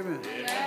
Amen. Amen.